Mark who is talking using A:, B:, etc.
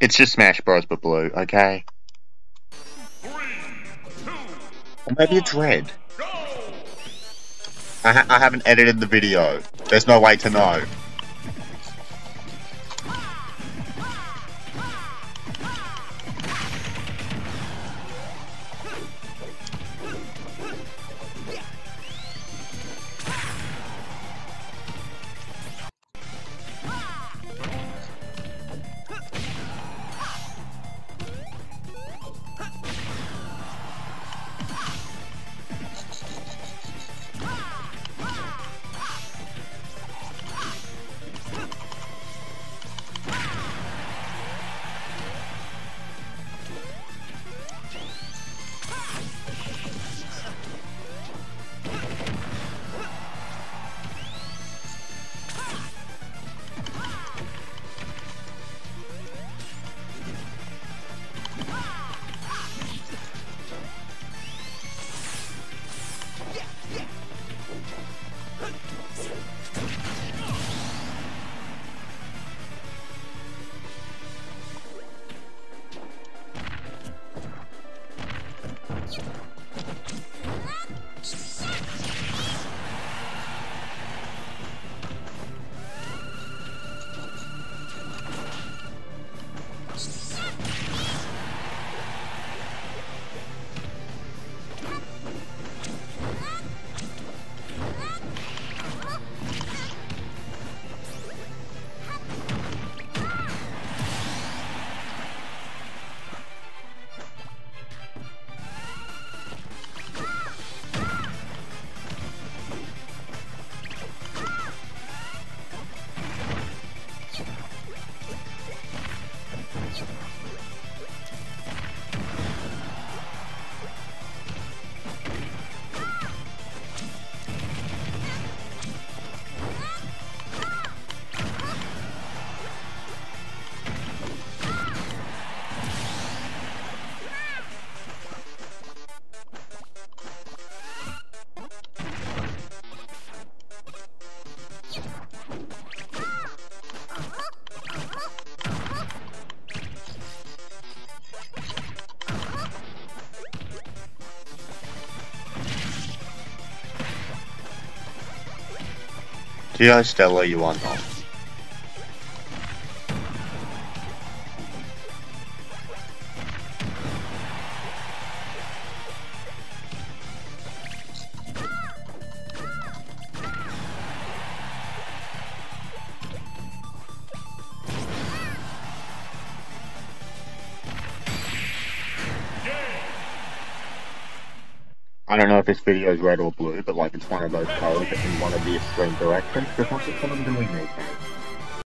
A: It's just Smash Bros. but blue, okay? Or maybe it's red. I, ha I haven't edited the video. There's no way to know. Geo Stella, you want. I don't know if this video is red or blue, but like it's one of those colors in one of the extreme directions, because that's what I'm doing these days.